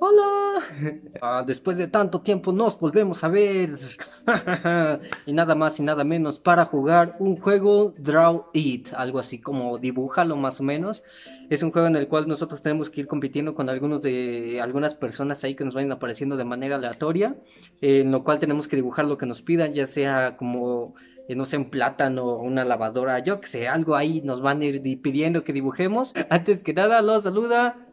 Hola. Ah, después de tanto tiempo nos volvemos a ver. y nada más y nada menos para jugar un juego Draw It, algo así como dibújalo más o menos. Es un juego en el cual nosotros tenemos que ir compitiendo con algunos de algunas personas ahí que nos vayan apareciendo de manera aleatoria, en lo cual tenemos que dibujar lo que nos pidan, ya sea como no sé, un plátano, una lavadora, yo que sé, algo ahí nos van a ir pidiendo que dibujemos. Antes que nada, los saluda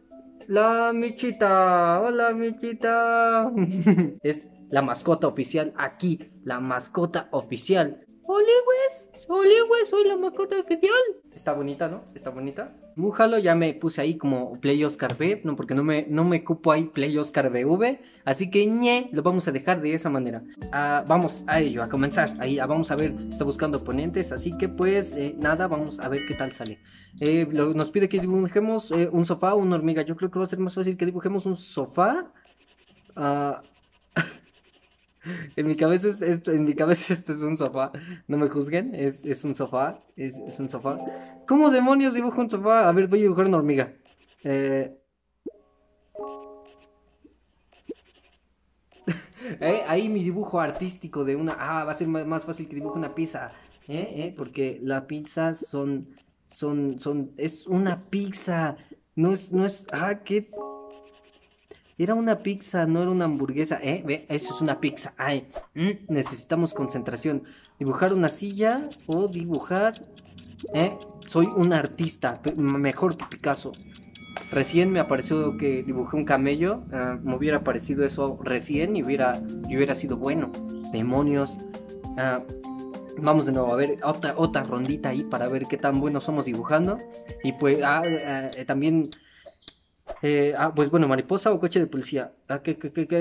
la Michita. Hola, Michita. es la mascota oficial aquí, la mascota oficial. Oligües, Oligües, soy la mascota oficial. Está bonita, ¿no? Está bonita. Bújalo, ya me puse ahí como Play Oscar B, no, porque no me, no me cupo ahí Play Oscar BV, así que ñe, lo vamos a dejar de esa manera. Ah, vamos a ello, a comenzar, ahí ah, vamos a ver, está buscando oponentes, así que pues eh, nada, vamos a ver qué tal sale. Eh, nos pide que dibujemos eh, un sofá o una hormiga, yo creo que va a ser más fácil que dibujemos un sofá. Ah, en mi cabeza es, en mi cabeza este es un sofá. No me juzguen, es, es un sofá. Es, es, un sofá. ¿Cómo demonios dibujo un sofá? A ver, voy a dibujar una hormiga. Eh... eh ahí mi dibujo artístico de una... Ah, va a ser más fácil que dibuje una pizza. ¿Eh? ¿Eh? Porque la pizza son... Son... Son... Es una pizza. No es... No es... Ah, qué era una pizza, no era una hamburguesa. ¿Eh? Ve, eso es una pizza. Ay, mm, necesitamos concentración. Dibujar una silla o dibujar... ¿Eh? Soy un artista, mejor que Picasso. Recién me apareció que dibujé un camello. Ah, me hubiera parecido eso recién y hubiera, y hubiera sido bueno. Demonios. Ah, vamos de nuevo a ver otra, otra rondita ahí para ver qué tan buenos somos dibujando. Y pues ah, eh, también eh, ah, pues bueno, mariposa o coche de policía. Ah, que,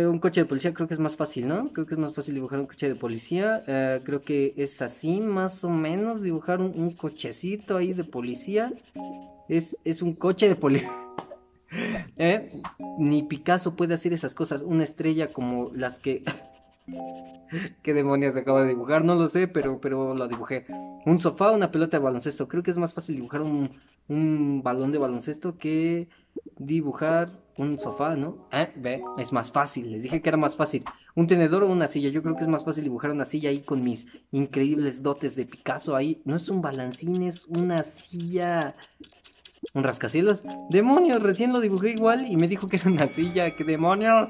un coche de policía creo que es más fácil, ¿no? Creo que es más fácil dibujar un coche de policía. Eh, creo que es así, más o menos, dibujar un, cochecito ahí de policía. Es, es un coche de policía. ¿Eh? Ni Picasso puede hacer esas cosas. Una estrella como las que... ¿Qué demonios acaba de dibujar? No lo sé, pero, pero lo dibujé. Un sofá, una pelota de baloncesto. Creo que es más fácil dibujar un, un balón de baloncesto que dibujar un sofá, ¿no? Eh, ve, es más fácil. Les dije que era más fácil. Un tenedor o una silla. Yo creo que es más fácil dibujar una silla ahí con mis increíbles dotes de Picasso ahí. No es un balancín, es una silla. ¿Un rascacielos? ¡Demonios! Recién lo dibujé igual y me dijo que era una silla. ¡Qué demonios!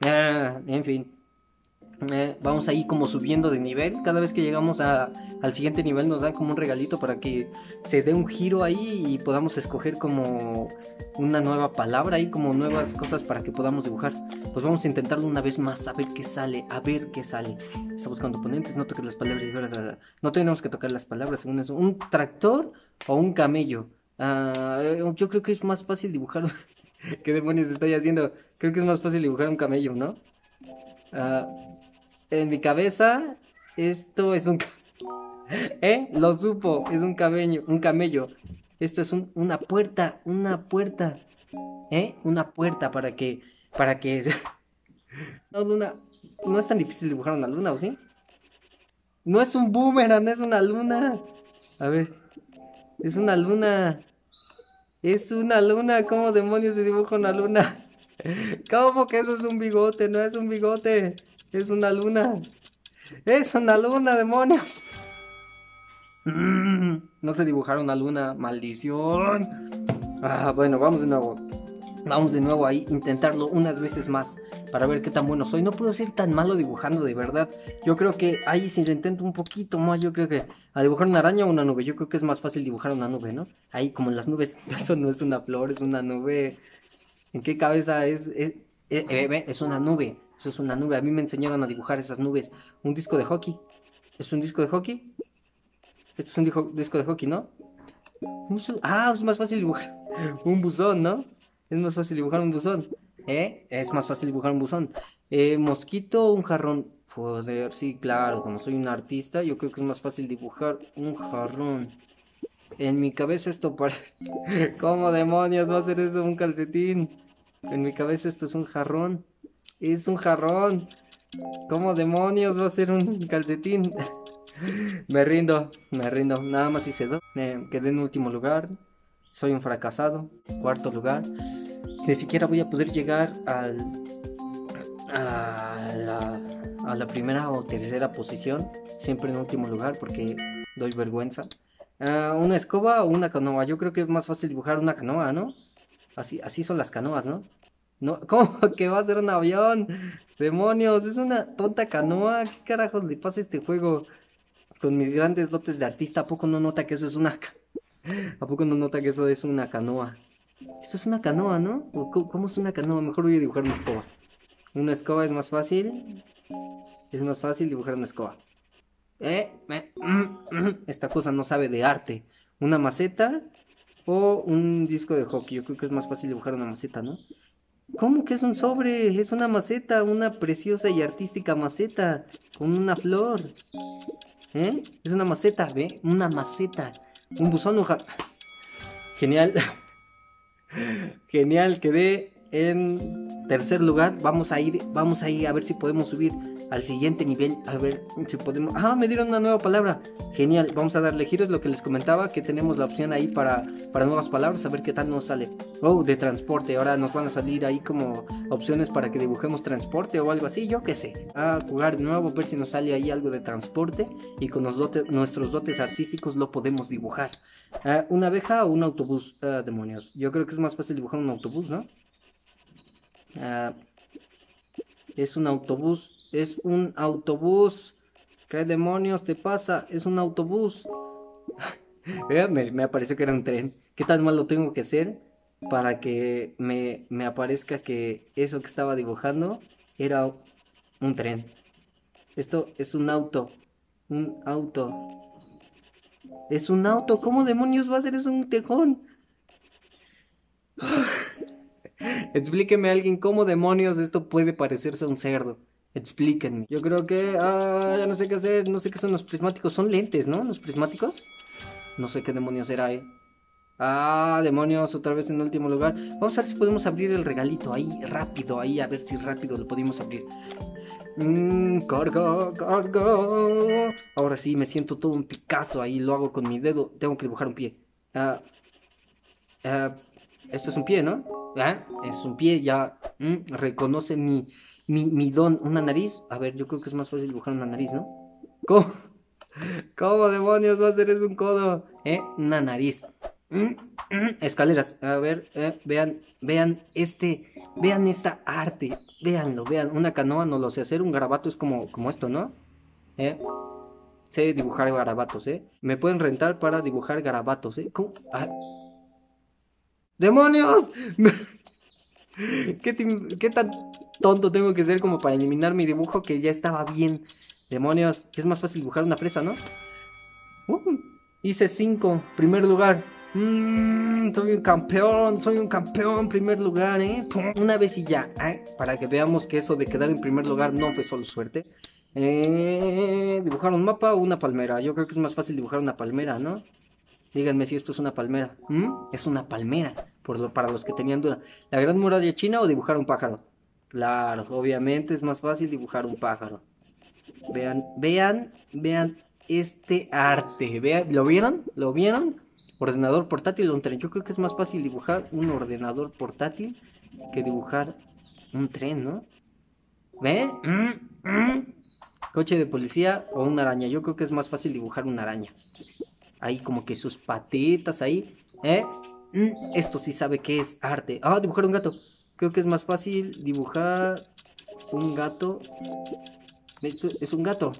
Ah, en fin. Eh, vamos ahí como subiendo de nivel. Cada vez que llegamos a, al siguiente nivel nos dan como un regalito para que se dé un giro ahí y podamos escoger como una nueva palabra y como nuevas cosas para que podamos dibujar. Pues vamos a intentarlo una vez más, a ver qué sale, a ver qué sale. Está buscando oponentes, no toques las palabras, no tenemos que tocar las palabras según eso. ¿Un tractor o un camello? Ah, yo creo que es más fácil dibujar. ¿Qué demonios estoy haciendo? Creo que es más fácil dibujar un camello, ¿no? Ah, en mi cabeza, esto es un... ¿Eh? Lo supo, es un camello, un camello. Esto es una puerta, una puerta. ¿Eh? Una puerta para que... Para que... no, luna... No es tan difícil dibujar una luna, ¿o sí? No es un boomerang, es una luna. A ver. Es una luna. Es una luna. ¿Cómo demonios se dibuja una luna? ¿Cómo que eso es un bigote? No es un bigote. Es una luna. Es una luna, demonios. Mm, no sé dibujar una luna, maldición. Ah, bueno, vamos de nuevo. Vamos de nuevo ahí, intentarlo unas veces más para ver qué tan bueno soy. No puedo ser tan malo dibujando, de verdad. Yo creo que ahí si lo intento un poquito más, yo creo que a dibujar una araña o una nube, yo creo que es más fácil dibujar una nube, ¿no? Ahí como las nubes, eso no es una flor, es una nube. ¿En qué cabeza es? Es, es, eh, es una nube. Eso es una nube. A mí me enseñaron a dibujar esas nubes. Un disco de hockey. ¿Es un disco de hockey? Esto es un disco de hockey, ¿no? Ah, es más fácil dibujar un buzón, ¿no? Es más fácil dibujar un buzón. ¿Eh? Es más fácil dibujar un buzón. Eh, mosquito, un jarrón. Joder, sí, claro. Como soy un artista, yo creo que es más fácil dibujar un jarrón. En mi cabeza esto parece... ¿Cómo demonios va a ser eso un calcetín? En mi cabeza esto es un jarrón. Es un jarrón. ¿Cómo demonios va a ser un calcetín? me rindo, me rindo. Nada más hice dos. Me quedé en último lugar. Soy un fracasado. Cuarto lugar. Ni siquiera voy a poder llegar al, a, la, primera o tercera posición. Siempre en último lugar porque doy vergüenza. Ah, una escoba o una canoa. Yo creo que es más fácil dibujar una canoa, ¿no? Así, así son las canoas, ¿no? No, ¿cómo que va a ser un avión? Demonios, es una tonta canoa. ¿Qué carajos le pasa a este juego? Con mis grandes dotes de artista, ¿a poco no nota que eso es una... ¿A poco no nota que eso es una canoa? Esto es una canoa, ¿no? ¿Cómo es una canoa? Mejor voy a dibujar una escoba. Una escoba es más fácil. Es más fácil dibujar una escoba. Eh, eh esta cosa no sabe de arte. Una maceta o un disco de hockey. Yo creo que es más fácil dibujar una maceta, ¿no? ¿Cómo que es un sobre? Es una maceta, una preciosa y artística maceta con una flor. ¿Eh? Es una maceta, ¿ve? Una maceta. Un buzón, un Genial. Genial, quedé en tercer lugar. Vamos a ir, vamos a ir a ver si podemos subir al siguiente nivel. A ver si podemos. Ah, me dieron una nueva palabra. Genial. Vamos a darle giros. Lo que les comentaba, que tenemos la opción ahí para, para nuevas palabras. A ver qué tal nos sale. Oh, de transporte. Ahora nos van a salir ahí como opciones para que dibujemos transporte o algo así. Yo qué sé. A jugar de nuevo, ver si nos sale ahí algo de transporte. Y con los dotes, nuestros dotes artísticos lo podemos dibujar. Ah, ¿Una abeja o un autobús? Ah, demonios. Yo creo que es más fácil dibujar un autobús, ¿no? Ah, es un autobús es un autobús. ¿Qué demonios te pasa? Es un autobús. me, me apareció que era un tren. ¿Qué tan mal lo tengo que hacer para que me, me aparezca que eso que estaba dibujando era un tren? Esto es un auto. Un auto. Es un auto. ¿Cómo demonios va a ser eso un tejón? Explíqueme a alguien cómo demonios esto puede parecerse a un cerdo. Explíquenme. Yo creo que. Ah, ya no sé qué hacer. No sé qué son los prismáticos. Son lentes, ¿no? Los prismáticos. No sé qué demonios era, eh. Ah, demonios, otra vez en último lugar. Vamos a ver si podemos abrir el regalito ahí, rápido, ahí, a ver si rápido lo podemos abrir. Mmm, carga, carga. Ahora sí, me siento todo un Picasso ahí, lo hago con mi dedo. Tengo que dibujar un pie. Ah, ah, esto es un pie, ¿no? Ah, es un pie, ya. Mm, reconoce mi, mi, don, una nariz. A ver, yo creo que es más fácil dibujar una nariz, ¿no? ¿Cómo? ¿Cómo demonios va a ser eso un codo? ¿Eh? Una nariz. Escaleras. A ver, eh, vean, vean este, vean esta arte. Véanlo, vean. Una canoa no lo sé hacer. Un garabato es como, como esto, ¿no? ¿Eh? Sé dibujar garabatos, ¿eh? Me pueden rentar para dibujar garabatos, ¿eh? ¿Cómo? Ah. ¡Demonios! ¿Qué, ¿Qué tan tonto tengo que ser como para eliminar mi dibujo que ya estaba bien? Demonios, es más fácil dibujar una presa, ¿no? Uh, hice 5, primer lugar. Mm, soy un campeón, soy un campeón, primer lugar, ¿eh? Una vez y ya, ¿eh? Para que veamos que eso de quedar en primer lugar no fue solo suerte. Eh, dibujar un mapa o una palmera. Yo creo que es más fácil dibujar una palmera, ¿no? Díganme si esto es una palmera. ¿Mm? Es una palmera, por para los que tenían duda. ¿La gran muralla china o dibujar un pájaro? Claro, obviamente es más fácil dibujar un pájaro. Vean, vean, vean este arte. Vean, ¿Lo vieron? ¿Lo vieron? Ordenador portátil o un tren. Yo creo que es más fácil dibujar un ordenador portátil que dibujar un tren, ¿no? ¿Ve? Mm, mm. Coche de policía o una araña. Yo creo que es más fácil dibujar una araña ahí como que sus patitas ahí, ¿eh? Mm, esto sí sabe que es arte. Ah, dibujar un gato. Creo que es más fácil dibujar un gato. Esto es un gato.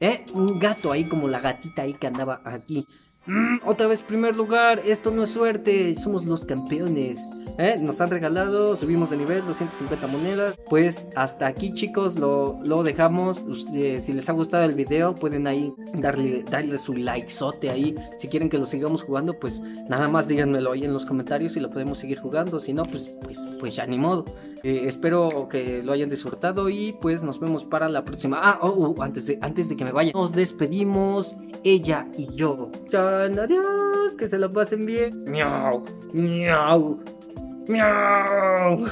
¿Eh? Un gato ahí como la gatita ahí que andaba aquí. Mm, otra vez primer lugar. Esto no es suerte. Somos los campeones. ¿Eh? Nos han regalado, subimos de nivel, 250 monedas. Pues hasta aquí chicos, lo, lo dejamos. Eh, si les ha gustado el video, pueden ahí darle, darle su likezote ahí. Si quieren que lo sigamos jugando, pues nada más díganmelo ahí en los comentarios y lo podemos seguir jugando. Si no, pues, pues, pues ya ni modo. Eh, espero que lo hayan disfrutado y pues nos vemos para la próxima. Ah, oh, oh, antes, de, antes de que me vaya, nos despedimos ella y yo. Adiós, que se lo pasen bien. Miau, miau. Meow.